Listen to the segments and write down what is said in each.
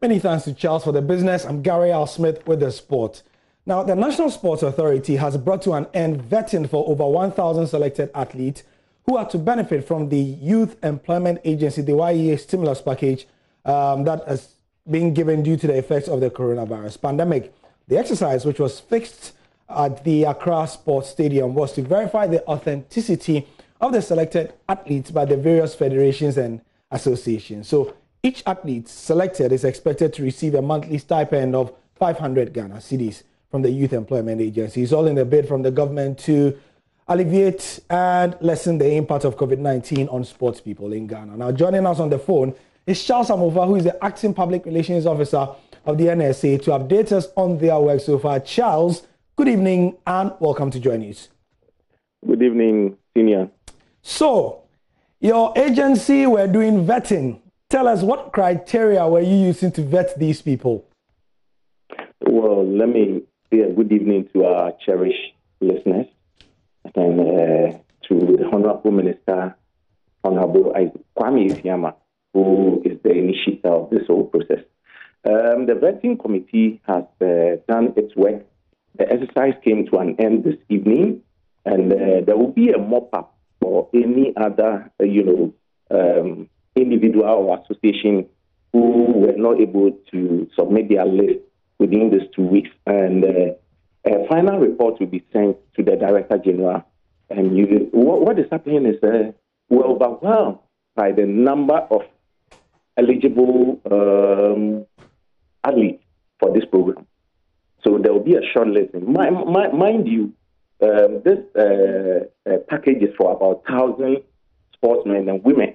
Many thanks to Charles for the business. I'm Gary Al Smith with the sport. Now, the National Sports Authority has brought to an end vetting for over 1,000 selected athletes who are to benefit from the Youth Employment Agency, the YEA stimulus package um, that has been given due to the effects of the coronavirus pandemic. The exercise, which was fixed at the Accra Sports Stadium, was to verify the authenticity of the selected athletes by the various federations and associations. So each athlete selected is expected to receive a monthly stipend of 500 Ghana cedis from the Youth Employment Agency. It's all in a bid from the government to alleviate and lessen the impact of COVID 19 on sports people in Ghana. Now, joining us on the phone is Charles Amofa, who is the acting public relations officer of the NSA, to update us on their work so far. Charles, good evening and welcome to Joy News. Good evening, Senior. So, your agency were doing vetting. Tell us what criteria were you using to vet these people? Well, let me say a good evening to our cherished listeners and uh, to the Honorable Minister, Honorable Kwame Efiama, who is the initiator of this whole process. Um, the vetting committee has uh, done its work. The exercise came to an end this evening, and uh, there will be a mop up for any other, uh, you know, um, individual or association who were not able to submit their list within these two weeks. And uh, a final report will be sent to the Director General. And you, what, what is happening is uh, we're overwhelmed by the number of eligible um, athletes for this program. So there will be a short list. mind you, um, this uh, uh, package is for about 1,000 sportsmen and women.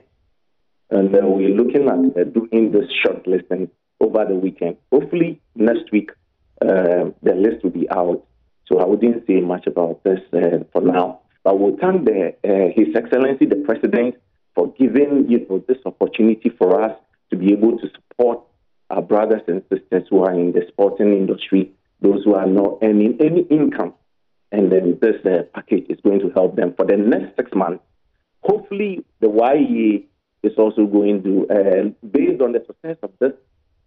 And uh, we're looking at uh, doing this short listing over the weekend. Hopefully, next week, uh, the list will be out. So I wouldn't say much about this uh, for now. But we'll thank the, His Excellency, the President, for giving you know, this opportunity for us to be able to support our brothers and sisters who are in the sporting industry, those who are not earning any income and then this uh, package is going to help them for the next six months. Hopefully, the YEA is also going to, uh, based on the success of this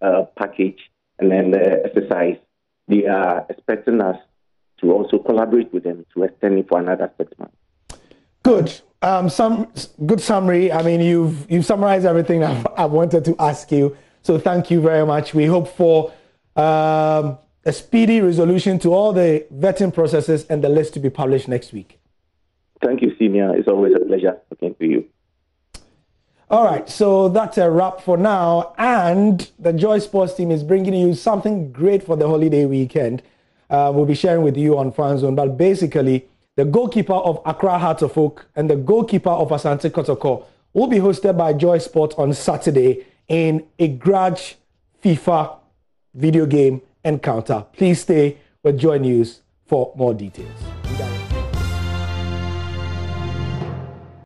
uh, package and then the exercise, they are expecting us to also collaborate with them to extend it for another six months. Good. Um, some good summary. I mean, you've you've summarized everything I've, I wanted to ask you. So thank you very much. We hope for um, a speedy resolution to all the vetting processes and the list to be published next week. Thank you, Senior. It's always a pleasure talking to you. All right, so that's a wrap for now. And the Joy Sports team is bringing you something great for the holiday weekend. Uh, we'll be sharing with you on Fan Zone. But basically, the goalkeeper of Accra Hearts of Oak and the goalkeeper of Asante Kotoko will be hosted by Joy Sport on Saturday in a grudge FIFA video game encounter. Please stay with Joy News for more details.